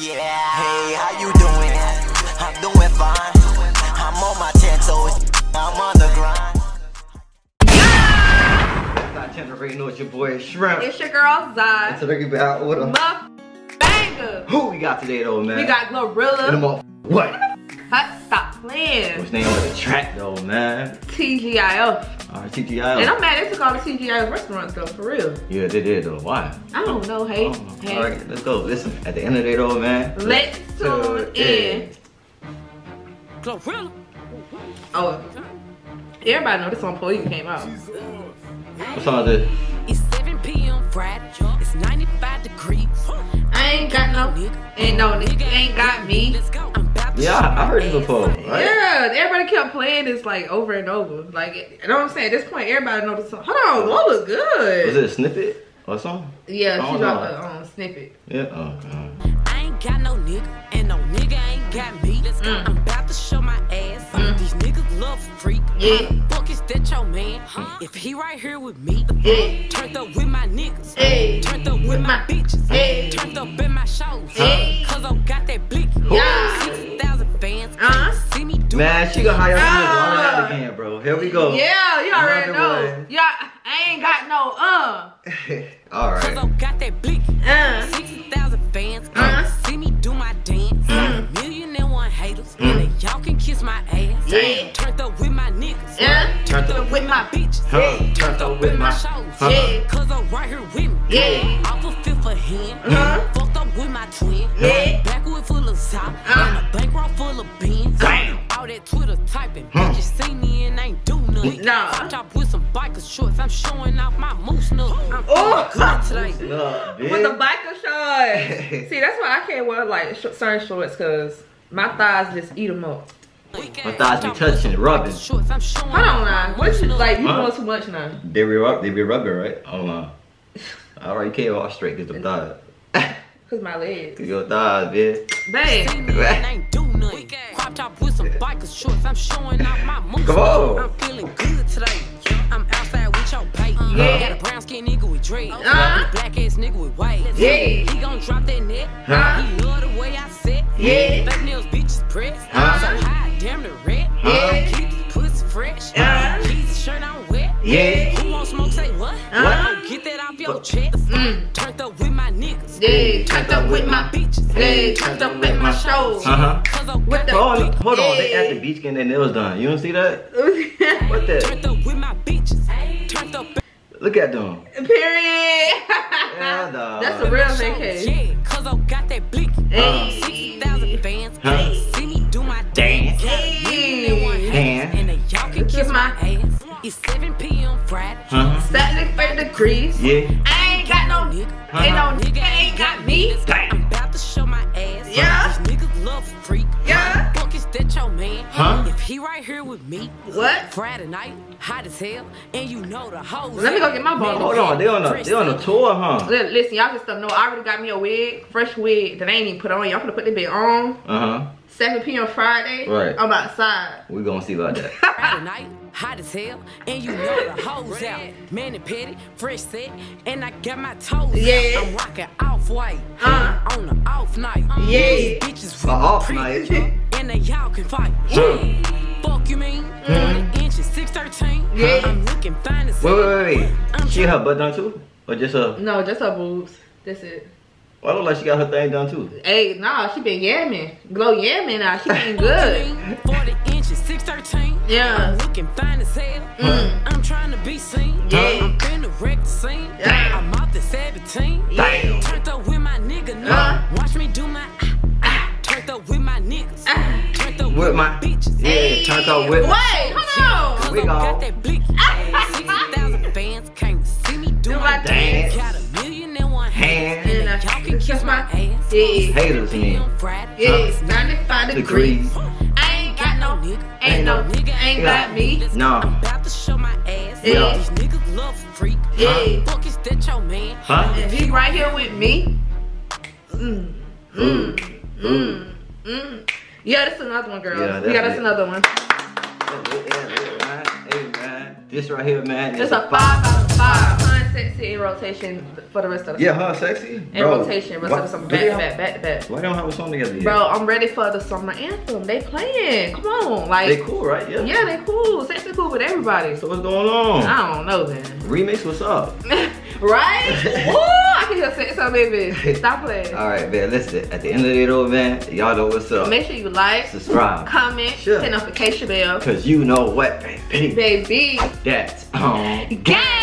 Yeah, hey, how you doing? I'm doing fine. I'm on my ten toes. I'm on the grind. It's Not ten already know it's your boy Shrimp. It's your girl Zy. And today we back with a Muff banger. who we got today though, man. We got in the Glorilla. motherf- what? Hot Stop Playing. What's the name of the track though, man? TGIF. Alright, TGI. And I'm mad they took all the TGIF restaurants though, for real. Yeah, they did though. Why? I don't know, hey. Oh, hey. Alright, let's go. Listen, at the end of the day though, man. Let's tune in. Glorilla. Oh, everybody know this song before you came out. What song is this? It's 7 p.m. Friday. It's 95 degrees. I ain't got no, ain't no ain't got me. Let's go. I'm about to Yeah, I, I heard this before. Right? Yeah, everybody kept playing this like over and over. Like, you know what I'm saying? At this point, everybody know the song. Hold on, Lola good. Was it a snippet or song? Yeah, she don't dropped know. the um, snippet. Yeah. Oh, God. I ain't got no nigga, and no nigga ain't got me. Let's go. Mm. I'm about to show my ass. Mm. These niggas love freak. Yeah. How the fuck is that your man? If he right here with me, Yeah. turned up with my niggas. Hey. Turned up with my bitches. Man, she gonna hire me on that again, bro. Here we go. Yeah, you already Another know. one. Yeah, I ain't got no uh. All right. Cause I got that blick. Uh. 60,000 fans. Uh. See me do my dance. Mm. Million and one haters. And then y'all can kiss my ass. Yeah. Turned up with my niggas. Yeah. Turned up with my bitches. Huh. Turned up with my shows. Huh. Yeah. Cause I'm right here with me. Yeah. Off a fifth of hand. Uh-huh. Fucked up with my twin. Yeah. Backwood full of top. Uh. Drop with some biker shorts. I'm showing off my moose nut. I'm Oh. feeling good today. Uh, With the biker shorts. See, that's why I can't wear like sh- certain shorts because my thighs just eat them up. My thighs be touching, rubbing. Shorts, I'm showing Hold on now. What you like? You Huh? doing too much now? They be rub, they be rubbing, right? I don't know. All right, you can't walk straight. Get them thighs. Cause my legs. Get your thighs, bitch. See Babe. me and ain't do nothing. Crop top with some biker shorts. I'm showing off my moose. Come on. I'm feeling good today. I'm outside with your bait. Yeah. Got a brown skin nigga with dread. Uh-huh. Black ass nigga with white. Yeah. He gon' drop that net. Huh? He love the way I sit. Yeah. Fake nails, bitches press. Huh? So high, damn the red. Yeah. Keep his pussy fresh. Uh-huh. Keep his shirt on wet. Yeah. Who want smoke? Say what? Uh-huh. Get that off your chest. Mm. Turned up with my niggas. Yeah, turned up with my bitches. Yeah, turned up with my shows. Uh huh. Cause I With got the- Hold on, hold on. They at the beach getting their nails done. You don't see that? What that? Turned up with my bitches. Turned up Look at them. Period. Yeah, dog. That's a real vacation. Yeah, cause I got that blick. Hey. 60,000 fans. Huh? See me do my Dance. dance. Got a million and one Dance. And then y'all can kiss my ass. It's 7 p.m. Friday. Huh? Static for degrees. Yeah. I ain't got no nigga. Huh? Ain't no nigga ain't got me. I'm about to show my ass. Yeah. These niggas love freak. Yeah. Fuck is that your man? Huh? If he right here with me. What? Friday night, hot as hell, and you know the hoes. Let me go get my bone. Hold on. They on a they on a tour, huh? Li- Listen, y'all just don't know. I already got me a wig, fresh wig that I ain't even put on. Y'all gonna put this bit on. Uh huh. 7 p.m. Friday. Right. I'm outside. We gonna see about that. Friday night, hot as hell, and you know the hoes out. Man and petty, fresh set, and I got my toes Yeah. out. I'm rocking off white Uh. on the off night. Yeah. These bitches off night? and then y'all can fight. Huh. Fuck you mean? 40 inches, 613. Yeah. I'm looking fine as Wait, wait, wait, wait. I'm She her butt done too, or just her? No, just her boobs. That's it. Well, I look like she got her thing done too. Hey, nah, she been yamming. Glow yamming now. She been good. 40 inches, 613. Yeah. I'm looking fine as hell. Mm. I'm trying to be seen. Yeah. I'm finna wreck the scene. Yeah. I'm out the 17. Damn. Turned up with my nigga now. Uh. Watch me do my With with, my- my bitches. Yeah, turned up with- Wait, hold Cause on. We I gone. got that blick. 60,000 fans can't see me do, Do my my dance. dance. Got a million and one Hands. hands. And y'all can kiss my ass. Yeah. Haters, man. Yeah, 95 degrees. Degrees. I ain't got no nigga. Ain't no nigga ain't got me. No. I'm about to show my ass. Yeah. These niggas love freak. Yeah. Fuck is that your man? Huh? If he right here with me. Mm, Ooh. mm, Ooh. mm. Yeah, that's another one, girl. Yeah, we got that's us another one. Hey, man. Hey, man. This right here, man. It's is a five out of five. her sexy in rotation for the rest of the Yeah, her sexy. in rotation, rest of the summer, back back, back back. Why don't have a song together yet? Bro, I'm ready for the summer anthem. They playing. Come on, like they cool, right? Yeah. yeah, they cool. Sexy cool with everybody. So what's going on? I don't know, man. Remix, what's up? right? Ooh, I can hear sex on baby. Stop playing. All right, man. Listen, at the end of the day, though, man, y'all know what's up. Make sure you like, Subscribe, comment, Sure. hit notification bell. cause you know what, baby. Baby, That's um. gang!